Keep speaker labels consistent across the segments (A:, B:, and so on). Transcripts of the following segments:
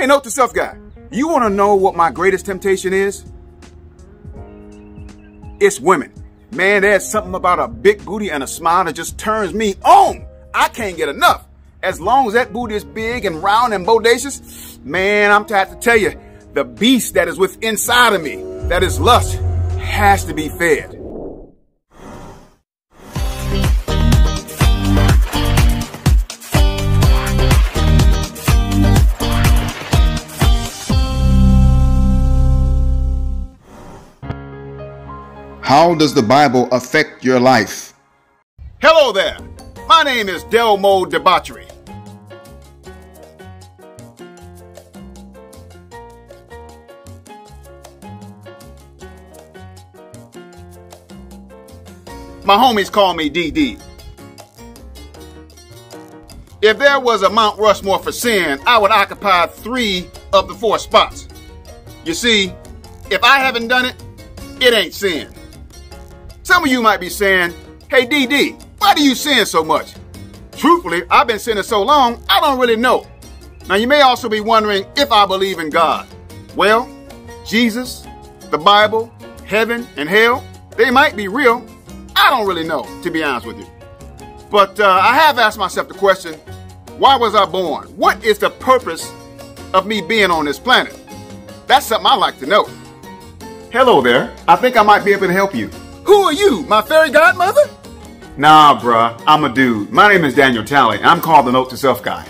A: Hey, note to self guy. You want to know what my greatest temptation is? It's women. Man, there's something about a big booty and a smile that just turns me on. I can't get enough. As long as that booty is big and round and bodacious, man, I'm tired to tell you, the beast that is within inside of me, that is lust, has to be fed.
B: How does the Bible affect your life?
A: Hello there. My name is Delmo Debauchery. My homies call me DD. If there was a Mount Rushmore for sin, I would occupy three of the four spots. You see, if I haven't done it, it ain't sin. Some of you might be saying, hey DD, why do you sin so much? Truthfully, I've been sinning so long, I don't really know. Now you may also be wondering if I believe in God. Well, Jesus, the Bible, heaven, and hell, they might be real. I don't really know, to be honest with you. But uh, I have asked myself the question, why was I born? What is the purpose of me being on this planet? That's something I like to know. Hello there. I think I might be able to help you. Who are you, my fairy godmother? Nah, bruh, I'm a dude. My name is Daniel Talley, and I'm called the Note to Self guy.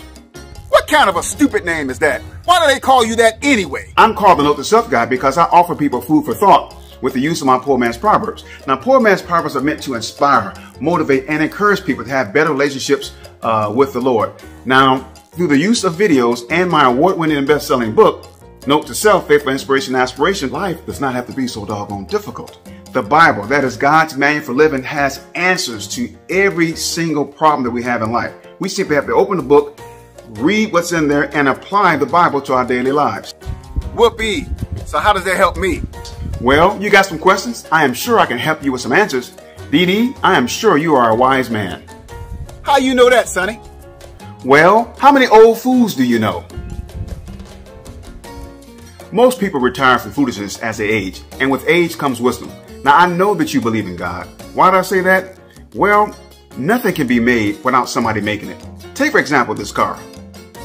A: What kind of a stupid name is that? Why do they call you that anyway? I'm called the Note to Self guy because I offer people food for thought with the use of my poor man's proverbs. Now, poor man's proverbs are meant to inspire, motivate, and encourage people to have better relationships uh, with the Lord. Now, through the use of videos and my award-winning and best-selling book, Note to Self, Faithful Inspiration and Aspiration, life does not have to be so doggone difficult. The Bible, that is God's manual for living, has answers to every single problem that we have in life. We simply have to open the book, read what's in there, and apply the Bible to our daily lives. Whoopee! So how does that help me? Well, you got some questions? I am sure I can help you with some answers. DD, I am sure you are a wise man. How you know that, Sonny? Well, how many old fools do you know? Most people retire from foolishness as they age, and with age comes wisdom. Now, I know that you believe in God. Why do I say that? Well, nothing can be made without somebody making it. Take, for example, this car.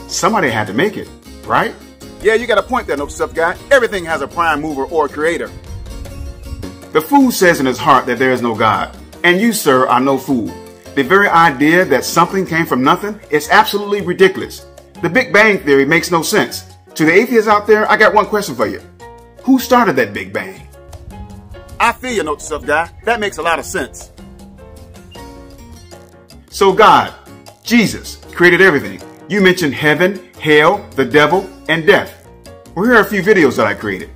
A: Somebody had to make it, right? Yeah, you got a point there, no stuff guy. Everything has a prime mover or creator. The fool says in his heart that there is no God, and you, sir, are no fool. The very idea that something came from nothing is absolutely ridiculous. The Big Bang Theory makes no sense. To the atheists out there, I got one question for you. Who started that Big Bang? I feel you, note stuff guy. That makes a lot of sense. So God, Jesus, created everything. You mentioned heaven, hell, the devil, and death. Well, here are a few videos that I created.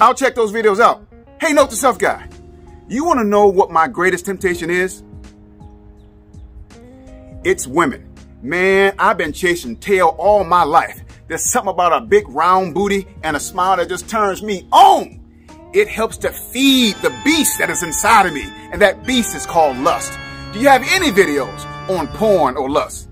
A: I'll check those videos out. Hey, note to self guy. You want to know what my greatest temptation is? It's women. Man, I've been chasing tail all my life. There's something about a big round booty and a smile that just turns me on. It helps to feed the beast that is inside of me. And that beast is called lust. Do you have any videos on porn or lust?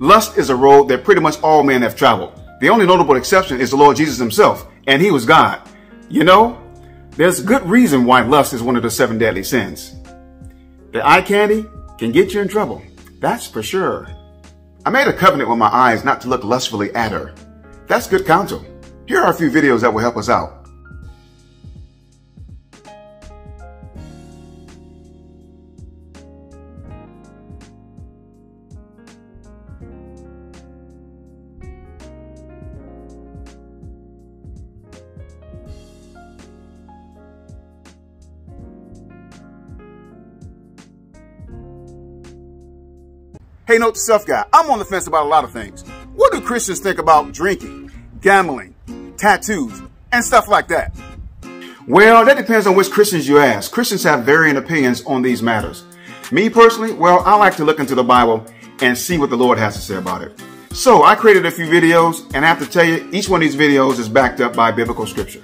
A: Lust is a road that pretty much all men have traveled. The only notable exception is the Lord Jesus himself and he was God. You know, there's good reason why lust is one of the seven deadly sins. The eye candy can get you in trouble. That's for sure. I made a covenant with my eyes not to look lustfully at her. That's good counsel. Here are a few videos that will help us out. Hey, note to self guy, I'm on the fence about a lot of things. What do Christians think about drinking, gambling, tattoos, and stuff like that?
B: Well, that depends on which Christians you ask. Christians have varying opinions on these matters. Me personally, well, I like to look into the Bible and see what the Lord has to say about it. So I created a few videos and I have to tell you, each one of these videos is backed up by biblical scripture.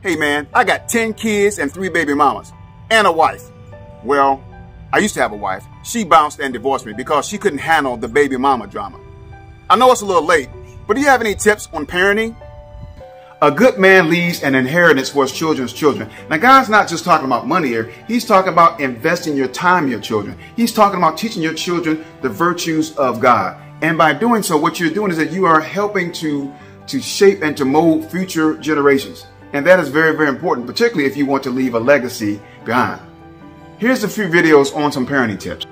A: Hey man, I got 10 kids and three baby mamas and a wife. Well, I used to have a wife. She bounced and divorced me because she couldn't handle the baby mama drama. I know it's a little late, but do you have any tips on parenting?
B: A good man leaves an inheritance for his children's children. Now, God's not just talking about money here. He's talking about investing your time in your children. He's talking about teaching your children the virtues of God. And by doing so, what you're doing is that you are helping to, to shape and to mold future generations. And that is very, very important, particularly if you want to leave a legacy behind. Here's a few videos on some parenting tips.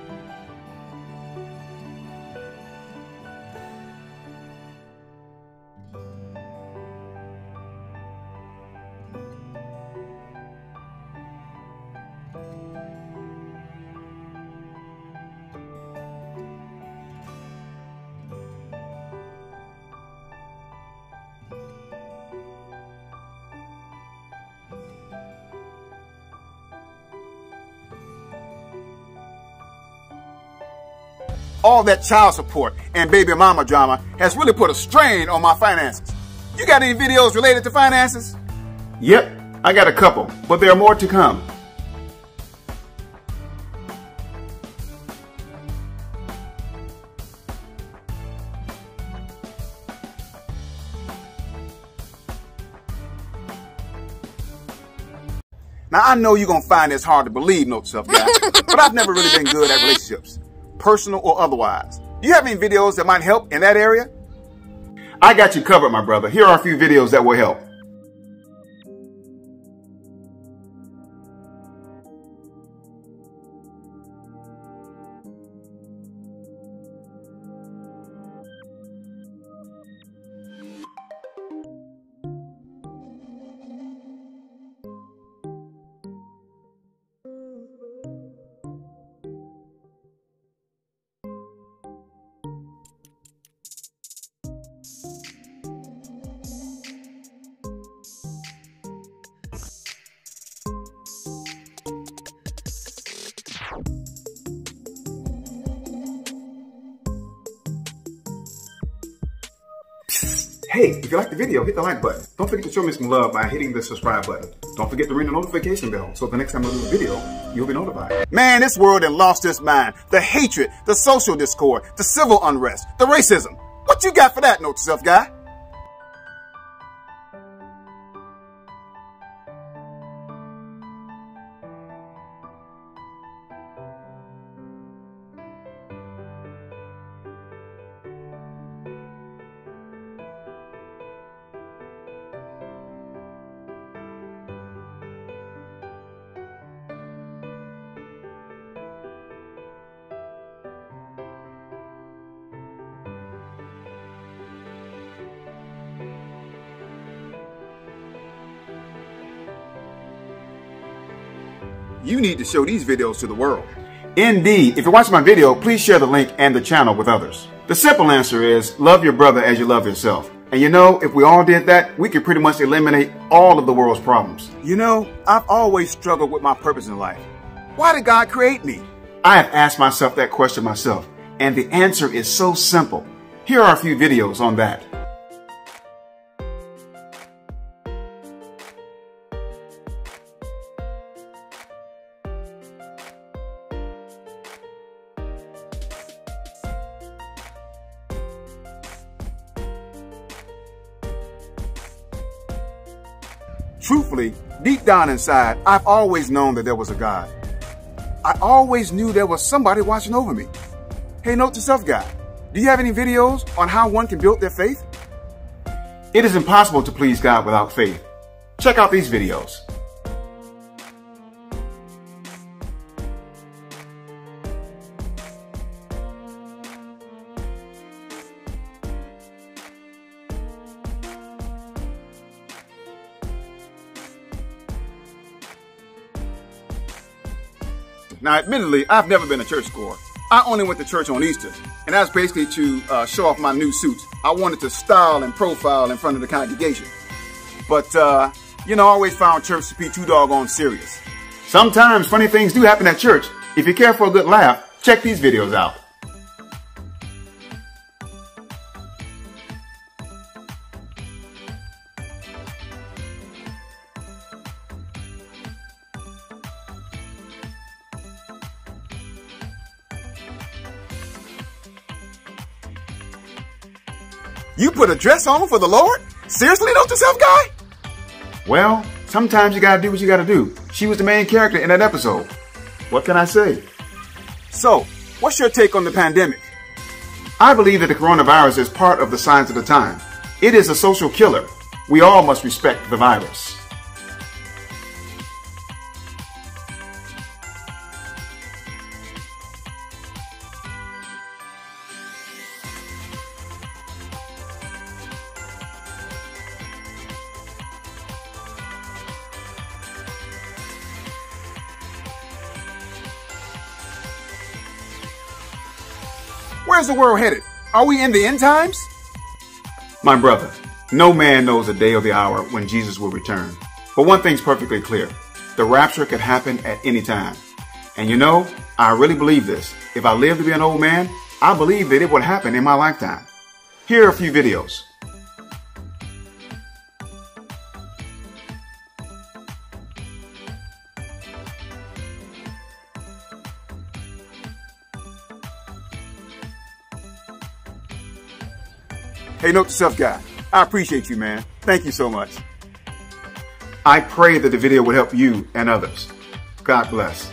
A: All that child support and baby mama drama has really put a strain on my finances. You got any videos related to finances?
B: Yep, I got a couple, but there are more to come.
A: Now I know you're gonna find this hard to believe, note self guy, but I've never really been good at relationships, personal or otherwise. Do you have any videos that might help in that area?
B: I got you covered, my brother. Here are a few videos that will help.
A: Hey, if you like the video, hit the like button. Don't forget to show me some love by hitting the subscribe button. Don't forget to ring the notification bell so the next time I do a video, you'll be notified. Man, this world has lost its mind. The hatred, the social discord, the civil unrest, the racism. What you got for that, note to self guy? You need to show these videos to the world.
B: Indeed, if you're watching my video, please share the link and the channel with others. The simple answer is love your brother as you love yourself. And you know, if we all did that, we could pretty much eliminate all of the world's problems.
A: You know, I've always struggled with my purpose in life. Why did God create me?
B: I have asked myself that question myself, and the answer is so simple. Here are a few videos on that.
A: Truthfully, deep down inside, I've always known that there was a God. I always knew there was somebody watching over me. Hey, note to self guy. Do you have any videos on how one can build their faith?
B: It is impossible to please God without faith. Check out these videos.
A: Now, admittedly, I've never been a churchgoer. I only went to church on Easter, and that's basically to uh, show off my new suits. I wanted to style and profile in front of the congregation. But, uh, you know, I always found church to be too doggone serious.
B: Sometimes funny things do happen at church. If you care for a good laugh, check these videos out.
A: You put a dress on for the Lord? Seriously, note to self, guy?
B: Well, sometimes you gotta do what you gotta do. She was the main character in that episode. What can I say?
A: So, what's your take on the pandemic?
B: I believe that the coronavirus is part of the signs of the time. It is a social killer. We all must respect the virus.
A: Where's the world headed? Are we in the end times?
B: My brother, no man knows the day or the hour when Jesus will return. But one thing's perfectly clear. The rapture could happen at any time. And you know, I really believe this. If I live to be an old man, I believe that it would happen in my lifetime. Here are a few videos.
A: Hey, note to self, guy. I appreciate you, man. Thank you so much.
B: I pray that the video would help you and others. God bless.